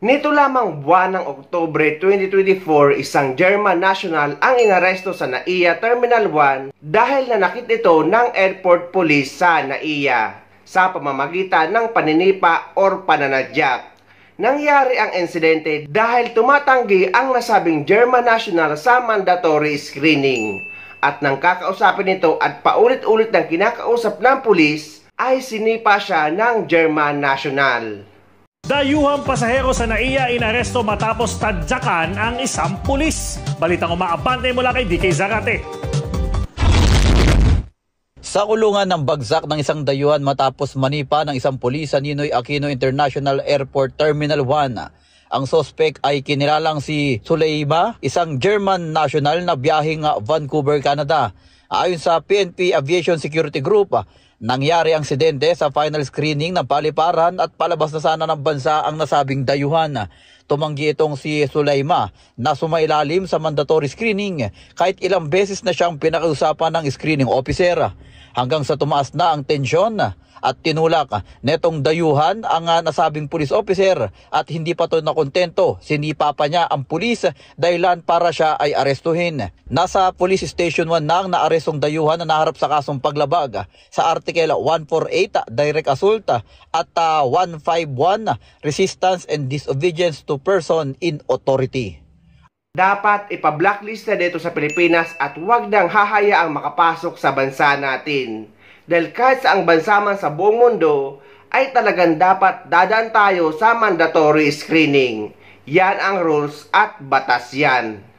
Nito lamang buwan ng Oktobre 2024, isang German national ang inaresto sa NAIA Terminal 1 dahil nanakit ito ng airport police sa NAIA sa pamamagitan ng paninipa or pananadyak. Nangyari ang insidente dahil tumatanggi ang nasabing German national sa mandatory screening at nang kakausapin nito at paulit-ulit ng kinakausap ng pulis ay sinipa siya ng German national. Dayuhang pasahero sa NAIA inaresto matapos tadyakan ang isang pulis. Balitang umaabante mula kay DK Zarate. Sa kulungan ng bagsak ng isang dayuhan matapos manipa ng isang pulis sa Ninoy Aquino International Airport Terminal 1, ang sospek ay kinilalang si Suleima, isang German national na biyaheng Vancouver, Canada. Ayon sa PNP Aviation Security Group, Nangyari ang sidente sa final screening ng paliparan at palabas na sana ng bansa ang nasabing dayuhan. Tumanggi itong si Sulaima na sumailalim sa mandatory screening kahit ilang beses na siyang pinakausapan ng screening officer hanggang sa tumaas na ang tensyon at tinulak netong dayuhan ang nasabing police officer at hindi pa to nakontento. Sinipa pa niya ang pulis dahilan para siya ay arestuhin. Nasa police station 1 nang naarestong dayuhan na naharap sa kasong paglabag sa Article 148 Direct Assault at uh, ah, 151 Resistance and Disobedience to Person in Authority. Dapat ipa-blacklist na dito sa Pilipinas at huwag nang hahayaang makapasok sa bansa natin. Dahil kahit sa ang bansa man sa buong mundo, ay talagang dapat dadaan tayo sa mandatory screening. Yan ang rules at batas yan.